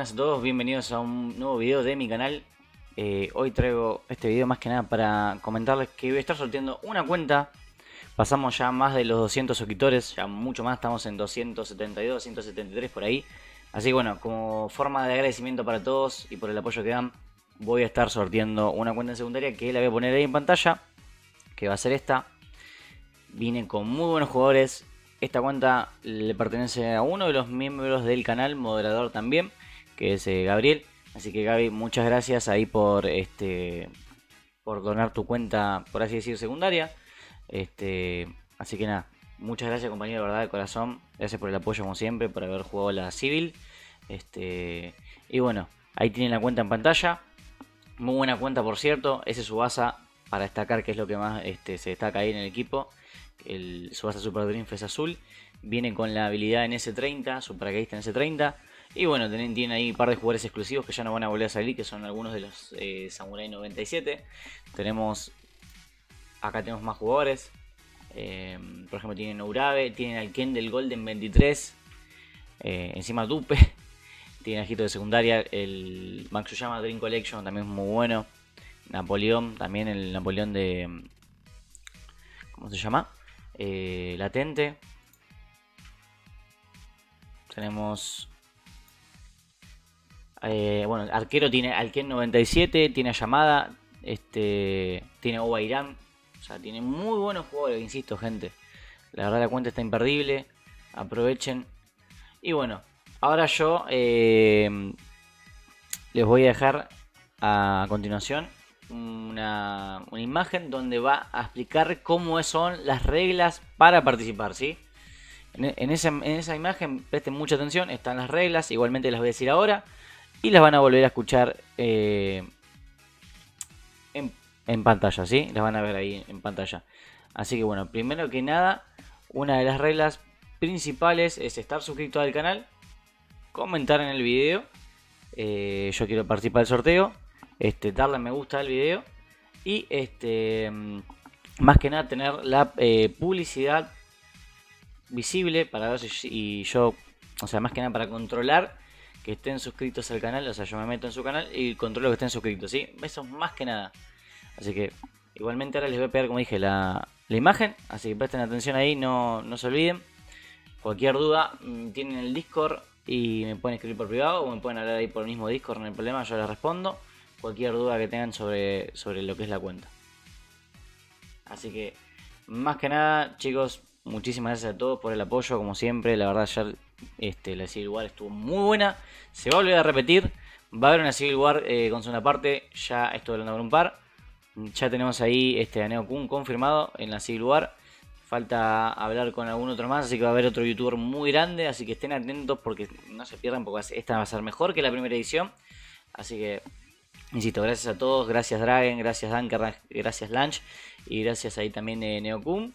buenas a todos, bienvenidos a un nuevo video de mi canal. Eh, Hoy traigo este video más que nada para comentarles que voy a estar sorteando una cuenta. Pasamos ya más de los 200 suscriptores, ya mucho más, estamos en 272, 273 por ahí. Así que bueno, como forma de agradecimiento para todos y por el apoyo que dan Voy a estar sorteando una cuenta en secundaria que la voy a poner ahí en pantalla Que va a ser esta. Viene con muy buenos jugadores. Esta cuenta le pertenece a uno de los miembros del canal, moderador también, que es eh, Gabriel. Así que Gaby, muchas gracias ahí por este por donar tu cuenta, por así decir, secundaria. Este, así que nada, muchas gracias compañero, de verdad, de corazón. Gracias por el apoyo como siempre, por haber jugado la civil. Este, y bueno, ahí tienen la cuenta en pantalla. Muy buena cuenta, por cierto. Ese es su asa para destacar que es lo que más este, se destaca ahí en el equipo el Subasa Super Dream es azul. Viene con la habilidad en S30, su paracaidista en S30. Y bueno, tienen, ahí un par de jugadores exclusivos que ya no van a volver a salir, que son algunos de los eh, Samurai 97. Tenemos. Acá tenemos más jugadores. Eh, por ejemplo, tienen Urabe, tienen al Ken del Golden 23. Eh, encima Dupe. Tiene Ajito de secundaria. El Maxuyama Dream Collection también es muy bueno. Napoleón, también el Napoleón de. ¿Cómo se llama? Eh, latente. Tenemos... Eh, bueno, arquero tiene Alken 97, tiene a Llamada, este, tiene Oba Irán. O sea, tiene muy buenos jugadores, insisto, gente. La verdad la cuenta está imperdible. Aprovechen. Y bueno, ahora yo eh, les voy a dejar a continuación una, imagen donde va a explicar cómo son las reglas para participar, ¿sí? En, esa, imagen, presten mucha atención, están las reglas, igualmente las voy a decir ahora, y las van a volver a escuchar eh, en, pantalla, ¿sí? Las van a ver ahí en pantalla. Así que bueno, primero que nada, una de las reglas principales es estar suscrito al canal, comentar en el video, eh, yo quiero participar del sorteo, este, darle me gusta al video y este mm, más que nada tener la eh, publicidad visible para ver si yo, o sea, más que nada para controlar que estén suscritos al canal, o sea, yo me meto en su canal y controlo que estén suscritos, ¿sí? Eso más que nada. Así que igualmente ahora les voy a pegar, como dije, la, imagen, así que presten atención ahí, no, no se olviden. Cualquier duda, mm, tienen el Discord y me pueden escribir por privado o me pueden hablar ahí por el mismo Discord, no hay problema, yo les respondo cualquier duda que tengan sobre, sobre lo que es la cuenta. Así que, más que nada, chicos, muchísimas gracias a todos por el apoyo, como siempre. La verdad, ayer este, la Civil War estuvo muy buena. Se va a volver a repetir. Va a haber una Civil War eh, con segunda parte. Ya estoy hablando por un par. Ya tenemos ahí este, a Neo Kun confirmado en la Civil War. Falta hablar con algún otro más, así que va a haber otro youtuber muy grande, así que estén atentos porque no se pierdan, porque esta va a ser mejor que la primera edición. Así que Insisto, gracias a todos, gracias Dragon, gracias Dunker, gracias Lunch y gracias ahí también de Neokun,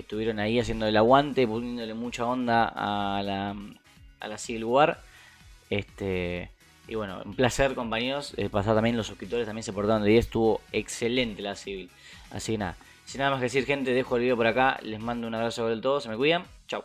estuvieron ahí haciendo el aguante, poniéndole mucha onda a la, a la Civil War. Este, y bueno, un placer, compañeros. Eh, pasar también los suscriptores, también se portaron de 10. Estuvo excelente la Civil. Así que nada, sin nada más que decir, gente, dejo el video por acá. Les mando un abrazo del todo. Se me cuidan. Chao.